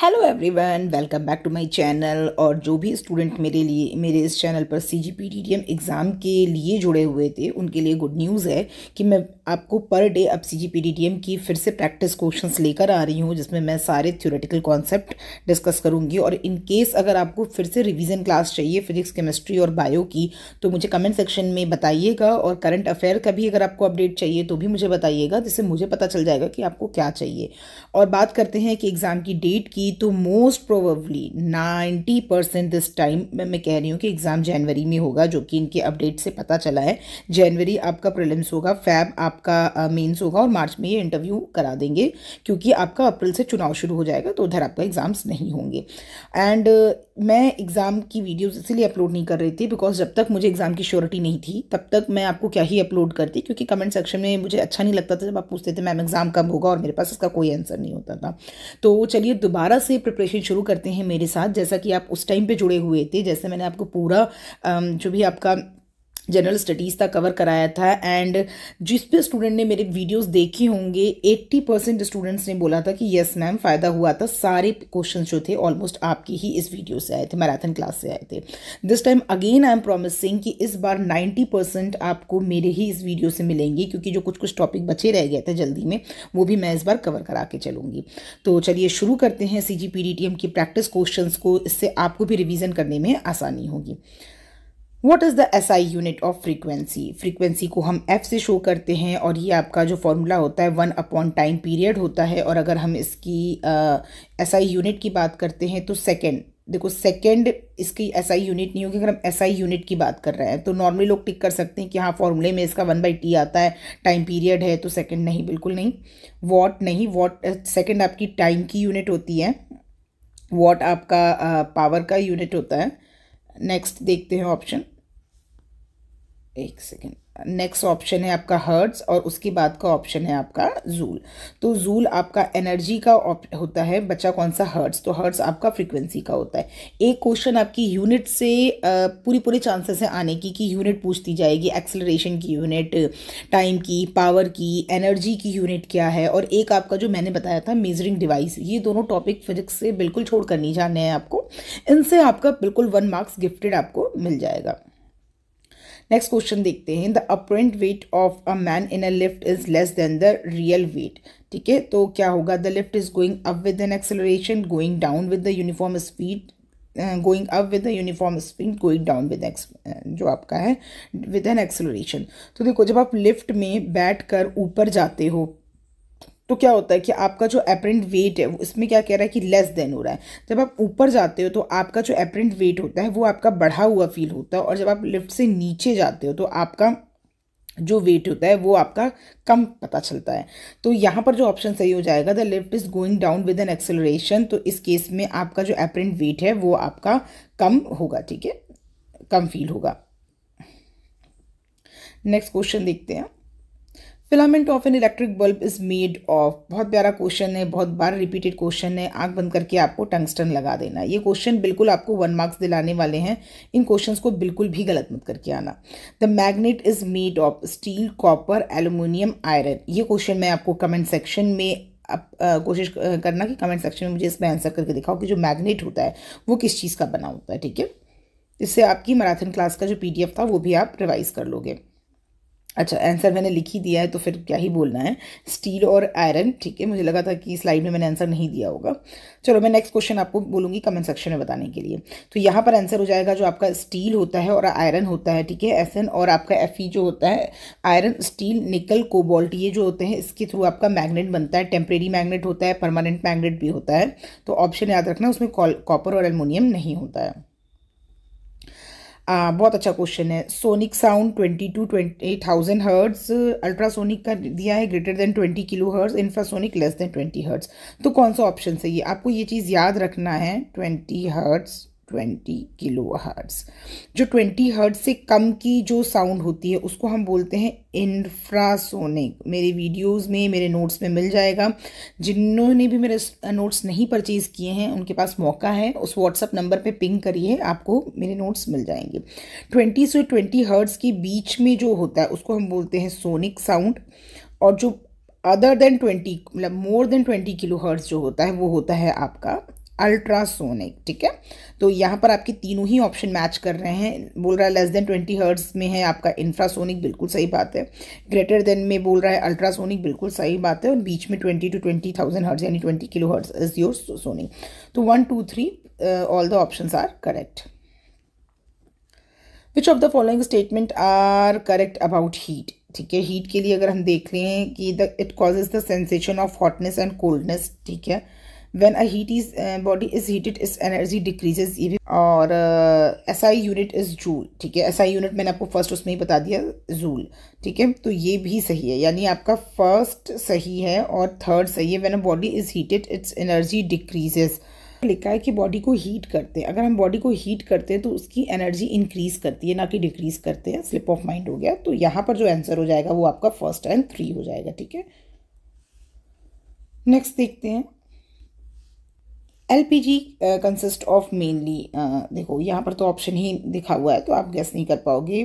Hello everyone welcome back to my channel और जो भी स्टूडेंट मेरे लिए, मेरे इस चैनल पर C G P T T M exam के लिए जुड़े हुए थे, उनके लिए गुड न्यूज़ है कि मैं आपको पर डे अब C G P T T M की फिर से प्रैक्टिस क्वेश्चंस लेकर आ रही हूँ, जिसमें मैं सारे थ्योरेटिकल कॉन्सेप्ट डिस्कस करूँगी। और इन केस अगर आपको फिर से रिविज़न क्लास चाहिए फिजिक्स केमिस्ट्री और बायो की तो मुझे कमेंट सेक्शन में बताइएगा। और करंट अफेयर का भी अगर आपको अपडेट चाहिए तो भी मुझे बताइएगा, जिससे मुझे पता चल जाएगा कि आपको क्या चाहिए। और बात करते हैं कि एग्ज़ाम की डेट की तो most probably ninety percent this time मैं कह रही हूँ कि एग्ज़ाम जनवरी में होगा, जो कि इनके अपडेट से पता चला है। जनवरी आपका प्रीलिम्स होगा फैब आपका मेंस होगा और मार्च में ये इंटरव्यू करा देंगे, क्योंकि आपका अप्रैल से चुनाव शुरू हो जाएगा तो उधर आपका एग्ज़ाम्स नहीं होंगे। एंड मैं एग्ज़ाम की वीडियोस इसीलिए अपलोड नहीं कर रही थी बिकॉज़ जब तक मुझे एग्ज़ाम की श्योरिटी नहीं थी, तब तक मैं आपको क्या ही अपलोड करती, क्योंकि कमेंट सेक्शन में मुझे अच्छा नहीं लगता था जब आप पूछते थे मैम एग्ज़ाम कब होगा? और मेरे पास इसका कोई आंसर नहीं होता था। तो चलिए दोबारा से प्रिपरेशन शुरू करते हैं मेरे साथ, जैसा कि आप उस टाइम पर जुड़े हुए थे, जैसे मैंने आपको पूरा जो भी आपका जनरल स्टडीज़ का कवर कराया था एंड जिस पे स्टूडेंट ने मेरे वीडियोस देखे होंगे 80 परसेंट स्टूडेंट्स ने बोला था कि यस मैम फ़ायदा हुआ था। सारे क्वेश्चन जो थे ऑलमोस्ट आपकी ही इस वीडियो से आए थे मैराथन क्लास से आए थे। This time again I am promising कि इस बार 90 परसेंट आपको मेरे ही इस वीडियो से मिलेंगे, क्योंकि जो कुछ कुछ टॉपिक बचे रह गए थे जल्दी में, वो भी मैं इस बार कवर करा के चलूँगी। तो चलिए शुरू करते हैं सी जी की प्रैक्टिस क्वेश्चन को, इससे आपको भी रिविज़न करने में आसानी होगी। What is the S I unit of frequency frequency को हम एफ़ से शो करते हैं और ये आपका जो फॉर्मूला होता है वन अपॉन टाइम पीरियड होता है। और अगर हम इसकी एस आई यूनिट की बात करते हैं तो सेकेंड देखो सेकेंड इसकी एस आई यूनिट नहीं होगी, अगर हम एस आई यूनिट की बात कर रहे हैं तो नॉर्मली लोग टिक कर सकते हैं कि हाँ फॉर्मूले में इसका वन बाई टी आता है टाइम पीरियड है तो सेकेंड नहीं, बिल्कुल नहीं। वॉट नहीं वॉट सेकेंड आपकी टाइम की यूनिट होती है। वॉट आपका पावर का यूनिट होता है। नेक्स्ट देखते हैं ऑप्शन एक सेकेंड नेक्स्ट ऑप्शन है आपका हर्ट्स और उसके बाद का ऑप्शन है आपका जूल तो जूल आपका एनर्जी का होता है बच्चा कौन सा हर्ट्स तो हर्ट्स आपका फ्रीक्वेंसी का होता है। एक क्वेश्चन आपकी यूनिट से पूरी पूरी चांसेस है आने की कि यूनिट पूछती जाएगी एक्सेलरेशन की यूनिट टाइम की पावर की एनर्जी की यूनिट क्या है? और एक आपका जो मैंने बताया था मेजरिंग डिवाइस ये दोनों टॉपिक फिजिक्स से बिल्कुल छोड़ कर नहीं जाने हैं आपको। इनसे आपका बिल्कुल वन मार्क्स गिफ्टेड आपको मिल जाएगा। नेक्स्ट क्वेश्चन देखते हैं. The apparent weight of a man in a lift is less than the real weight ठीक है? तो क्या होगा? The lift is going up with an acceleration going down with the uniform speed going up with uniform speed going down with X जो आपका है with an acceleration तो देखो, जब आप लिफ्ट में बैठ कर ऊपर जाते हो तो क्या होता है कि आपका जो अप्रेंट वेट है इसमें क्या कह रहा है कि लेस देन हो रहा है। जब आप ऊपर जाते हो तो आपका जो अप्रेंट वेट होता है, वो आपका बढ़ा हुआ फील होता है, और जब आप लिफ्ट से नीचे जाते हो तो आपका जो वेट होता है, वो आपका कम पता चलता है। तो यहाँ पर जो ऑप्शन सही हो जाएगा the lift is going down with an acceleration तो इस केस में आपका जो अप्रेंट वेट है, वो आपका कम होगा, ठीक है? कम फील होगा। नेक्स्ट क्वेश्चन देखते हैं। Filament of an electric bulb is made of बहुत प्यारा क्वेश्चन है, बहुत बार रिपीटेड क्वेश्चन है, आँख बंद करके आपको टंगस्टन लगा देना। ये क्वेश्चन बिल्कुल आपको वन मार्क्स दिलाने वाले हैं, इन क्वेश्चंस को बिल्कुल भी गलत मत करके आना। The magnet is made of steel copper aluminium iron ये क्वेश्चन मैं आपको कमेंट सेक्शन में आप कोशिश करना कि कमेंट सेक्शन में मुझे इसमें आंसर करके दिखाओ कि जो मैग्नेट होता है, वो किस चीज़ का बना होता है, ठीक है? इससे आपकी मैराथन क्लास का जो पीडीएफ था, वो भी आप रिवाइज कर लोगे। अच्छा आंसर मैंने लिख ही दिया है तो फिर क्या ही बोलना है? स्टील और आयरन ठीक है, मुझे लगा था कि स्लाइड में मैंने आंसर नहीं दिया होगा। चलो, मैं नेक्स्ट क्वेश्चन आपको बोलूँगी कमेंट सेक्शन में बताने के लिए। तो यहाँ पर आंसर हो जाएगा जो आपका स्टील होता है और आयरन होता है, ठीक है एस और आपका एफ़ जो होता है आयरन स्टील निकल कोबोल्ट ये जो होते हैं, इसके थ्रू आपका मैग्नेट बनता है टेम्प्रेरी मैग्नेट होता है परमानेंट मैग्नेट भी होता है। तो ऑप्शन याद रखना, उसमें कॉपर और एलमोनियम नहीं होता है। आ, बहुत अच्छा क्वेश्चन है। Sonic sound twenty to twenty thousand hertz ultrasonic का दिया है greater than twenty kilo hertz infrasonic less than twenty hertz तो कौन सा ऑप्शन सही है आपको ये चीज़ याद रखना है twenty hertz twenty kilo hertz जो ट्वेंटी हर्ट्स से कम की जो साउंड होती है, उसको हम बोलते हैं इंफ्रासोनिक मेरे वीडियोस में, मेरे नोट्स में मिल जाएगा। जिन्होंने भी मेरे नोट्स नहीं परचेज़ किए हैं, उनके पास मौका है। उस व्हाट्सअप नंबर पे पिंग करिए, आपको मेरे नोट्स मिल जाएँगे। ट्वेंटी से ट्वेंटी हर्ट्स के बीच में जो होता है, उसको हम बोलते हैं सोनिक साउंड और जो अदर देन ट्वेंटी मतलब more than twenty kilo hertz जो होता है, वो होता है आपका अल्ट्रासोनिक ठीक है? तो यहाँ पर आपके तीनों ही ऑप्शन मैच कर रहे हैं। बोल रहा है लेस देन ट्वेंटी हर्ट्स में है आपका इंफ्रासोनिक बिल्कुल सही बात है। ग्रेटर देन में बोल रहा है अल्ट्रासोनिक बिल्कुल सही बात है। और बीच में twenty to twenty thousand hertz यानी twenty kilo hertz is your sonic तो one two three all the option are correct which of the following statement are correct about heat ठीक है हीट के लिए अगर हम देख रहे हैं कि the it causes the sensation of hotness and coldness ठीक है? When a heat is body is heated heated energy decreases. even और S I unit is joule ठीक है? एस आई यूनिट मैंने आपको फ़र्स्ट उसमें ही बता दिया जूल ठीक है? तो ये भी सही है। यानी आपका फ़र्स्ट सही है और थर्ड सही है। When a body is heated its energy decreases लिखा है कि बॉडी को हीट करते हैं। अगर हम बॉडी को हीट करते हैं तो उसकी एनर्जी इंक्रीज करती है, ना कि डिक्रीज करते हैं। स्लिप ऑफ़ माइंड हो गया। तो यहाँ पर जो आंसर हो जाएगा, वो आपका फ़र्स्ट एंड थ्री हो जाएगा, ठीक है? नेक्स्ट देखते हैं। L P G consist of mainly देखो यहाँ पर तो ऑप्शन ही दिखा हुआ है तो आप गैस नहीं कर पाओगे।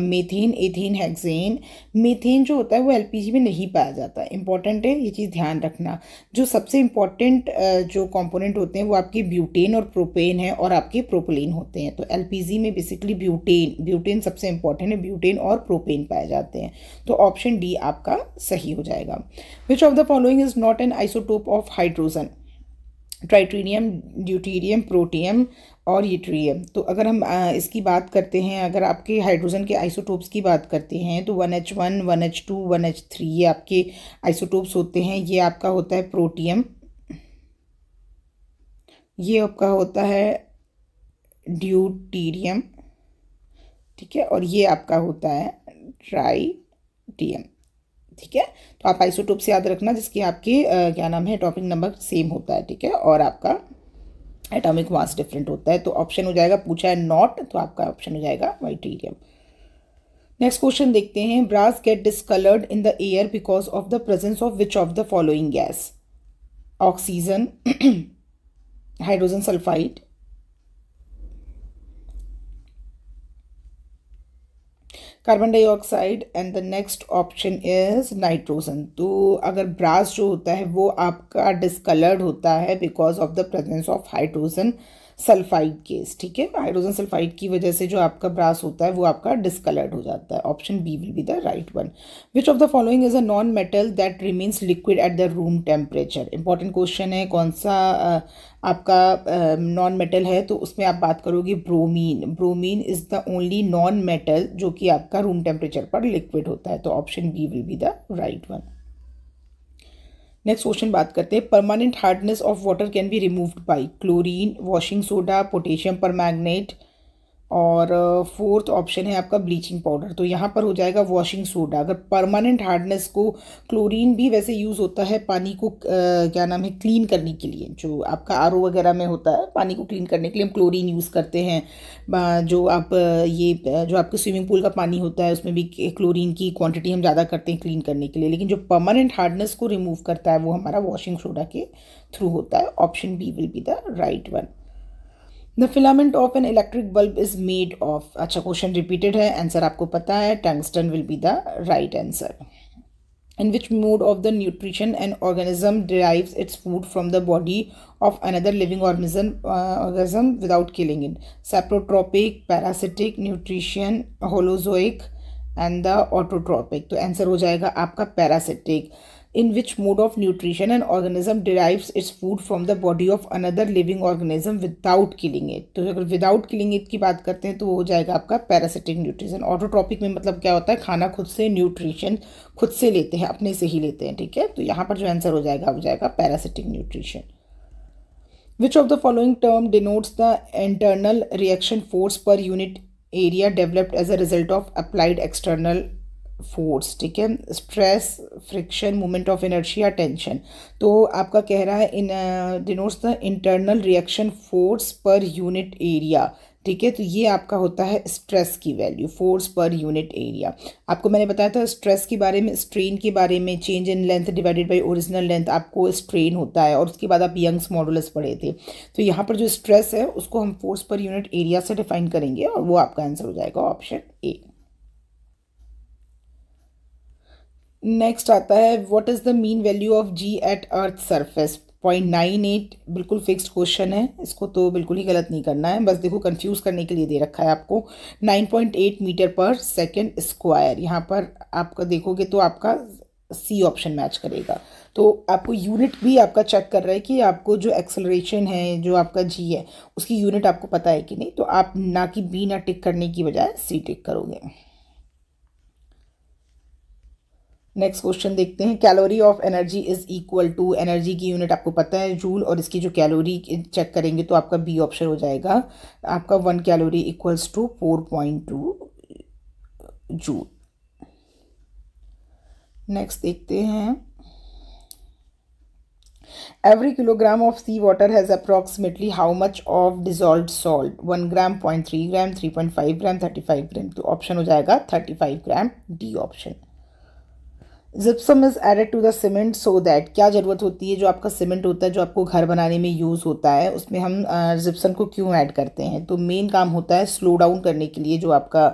मेथेन एथेन हेक्सेन मेथेन जो होता है वो एल पी जी में नहीं पाया जाता। इंपॉर्टेंट है ये चीज़ ध्यान रखना। जो सबसे इंपॉर्टेंट uh, जो कंपोनेंट होते हैं वो आपके ब्यूटेन और प्रोपेन है और आपके प्रोपलिन होते हैं। तो एल पी जी में बेसिकली ब्यूटेन ब्यूटेन सबसे इंपॉर्टेंट है ब्यूटेन और प्रोपेन पाए जाते हैं। तो ऑप्शन डी आपका सही हो जाएगा। Which of the following is not an isotope of hydrogen tritium, deuterium, protium और यूट्रियम तो अगर हम इसकी बात करते हैं, अगर आपके हाइड्रोजन के आइसोटोप्स की बात करते हैं तो one H one one H two, one H three ये आपके आइसोटोप्स होते हैं। ये आपका होता है प्रोटियम। ये आपका होता है ड्यूटीरियम। ठीक है? और ये आपका होता है ट्राइटियम। ठीक है? तो आप आइसोटोप से याद रखना, जिसकी आपकी क्या नाम है टॉपिक नंबर सेम होता है, ठीक है? और आपका एटॉमिक मास डिफरेंट होता है तो ऑप्शन हो जाएगा, पूछा है नॉट तो आपका ऑप्शन हो जाएगा वाइटीरियम नेक्स्ट क्वेश्चन देखते हैं brass get discoloured in the air because of the presence of which of the following gas oxygen hydrogen sulphide carbon dioxide and the next option is nitrogen तो अगर brass जो होता है, वो आपका डिसकलर्ड होता है because of the presence of hydrogen sulphide case ठीक है? हाइड्रोजन सल्फाइड की वजह से जो आपका ब्रास होता है, वो आपका डिस्कलर्ड हो जाता है। Option B will be the right one which of the following is a non metal that remains liquid at the room temperature important question है, कौन सा आपका नॉन मेटल है? तो उसमें आप बात करोगे bromine bromine is the only non metal जो कि आपका रूम टेम्परेचर पर लिक्विड होता है। तो option B will be the right one next question बात करते हैं। Permanent hardness of water can be removed by chlorine washing soda potassium permanganate और फोर्थ ऑप्शन है आपका ब्लीचिंग पाउडर। तो यहाँ पर हो जाएगा वॉशिंग सोडा अगर परमानेंट हार्डनेस को क्लोरीन भी वैसे यूज़ होता है पानी को क्या नाम है क्लीन करने के लिए। जो आपका आरओ वगैरह में होता है, पानी को क्लीन करने के लिए हम क्लोरीन यूज़ करते हैं। जो आप ये जो आपके स्विमिंग पूल का पानी होता है, उसमें भी क्लोरीन की क्वान्टिटी हम ज़्यादा करते हैं क्लीन करने के लिए। लेकिन जो परमानेंट हार्डनेस को रिमूव करता है, वो हमारा वॉशिंग सोडा के थ्रू होता है। Option B will be the right one the filament of an electric bulb is made of अच्छा क्वेश्चन रिपीटेड है आंसर आपको पता है tungsten will be the right answer in which mode of the nutrition and organism derive its food from the body of another living organism organism without killing in saprotrophic parasitic nutrition holozoic and the autotrophic तो answer हो जाएगा आपका parasitic in which mode of nutrition an organism derives its food from the body of another living organism without killing it तो अगर without killing it की बात करते हैं तो वो हो जाएगा आपका पैरासिटिक न्यूट्रिशन ऑटोट्रॉपिक में मतलब क्या होता है खाना खुद से न्यूट्रिशन खुद से लेते हैं अपने से ही लेते हैं ठीक है तो यहाँ पर जो आंसर हो जाएगा हो जाएगा parasitic nutrition which of the following term denotes the internal reaction force per unit area developed as a result of applied external force ठीक है? Stress friction moment of inertia tension तो आपका कह रहा है in denotes the internal reaction force per unit area ठीक है? तो ये आपका होता है स्ट्रेस की value force per unit area आपको मैंने बताया था स्ट्रेस के बारे में स्ट्रेन के बारे में change in length divided by original length आपको स्ट्रेन होता है और उसके बाद आप यंग्स मॉडुलस पढ़े थे। तो यहाँ पर जो स्ट्रेस है, उसको हम फोर्स पर यूनिट एरिया से डिफाइन करेंगे और वो आपका आंसर हो जाएगा ऑप्शन ए नेक्स्ट आता है what is the mean value of G at earth surface point nine eight बिल्कुल फिक्स्ड क्वेश्चन है। इसको तो बिल्कुल ही गलत नहीं करना है। बस देखो कंफ्यूज करने के लिए दे रखा है आपको। Nine point eight metre per second square यहाँ पर आपका देखोगे तो आपका सी ऑप्शन मैच करेगा। तो आपको यूनिट भी आपका चेक कर रहा है कि आपको जो एक्सलरेशन है, जो आपका जी है, उसकी यूनिट आपको पता है कि नहीं? तो आप ना कि बी ना टिक करने की बजाय सी टिक करोगे। नेक्स्ट क्वेश्चन देखते हैं. Calorie of energy is equal to energy की यूनिट आपको पता है जूल और इसकी जो कैलोरी चेक करेंगे तो आपका बी ऑप्शन हो जाएगा. आपका one calorie equals to four point two joule next देखते हैं. Every kilogram of sea water has approximately how much of dissolve salt one gram point three gram three point five gram thirty five gram तो option हो जाएगा thirty five gram D option gypsum is added to the cement so that क्या ज़रूरत होती है जो आपका cement होता है, जो आपको घर बनाने में यूज़ होता है, उसमें हम जिप्सम को क्यों ऐड करते हैं? तो मेन काम होता है स्लो डाउन करने के लिए जो आपका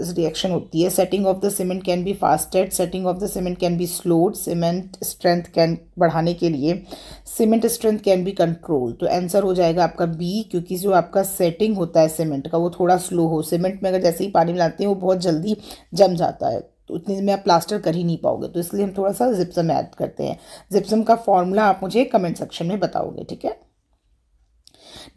रिएक्शन होती है। Setting of the cement can be fasted setting of the cement can be slowed cement strength can बढ़ाने के लिए cement strength can be control तो आंसर हो जाएगा आपका बी क्योंकि जो आपका सेटिंग होता है सीमेंट का, वो थोड़ा स्लो हो। सीमेंट में अगर जैसे ही पानी मिलाते हैं, वो बहुत जल्दी जम जाता है। तो उतने में आप प्लास्टर कर ही नहीं पाओगे। तो इसलिए हम थोड़ा सा जिप्सम ऐड करते हैं। जिप्सम का फॉर्मूला आप मुझे कमेंट सेक्शन में बताओगे, ठीक है?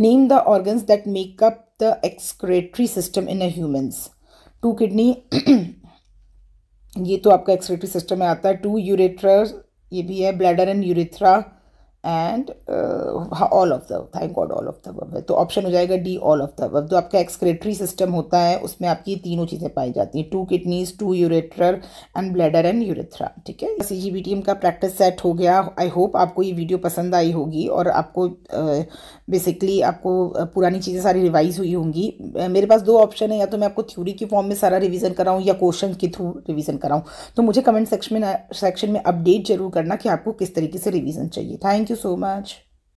Name the organs that make up the excretory system in humans two kidney ये तो आपका एक्सक्रेटरी सिस्टम में आता है। टू यूरेट्रा ये भी है। Bladder and urethra and all of the thank god all of the above है। तो ऑप्शन हो जाएगा D all of the above जो आपका एक्सक्रेटरी सिस्टम होता है उसमें आपकी तीनों चीज़ें पाई जाती हैं। Two kidneys two ureter and bladder and urethra ठीक है? C G B T M का प्रैक्टिस सेट हो गया। आई होप आपको ये वीडियो पसंद आई होगी और आपको बेसिकली uh, आपको uh, पुरानी चीज़ें सारी रिवाइज हुई होंगी। मेरे पास दो ऑप्शन है। या तो मैं आपको थ्योरी के फॉर्म में सारा रिविज़न कराऊँ या क्वेश्चन के थ्रू रिविज़न कराऊँ। तो मुझे कमेंट सेक्शन में सेक्शन में अपडेट ज़रूर करना कि आपको किस तरीके से रिविज़न चाहिए। Thank you so much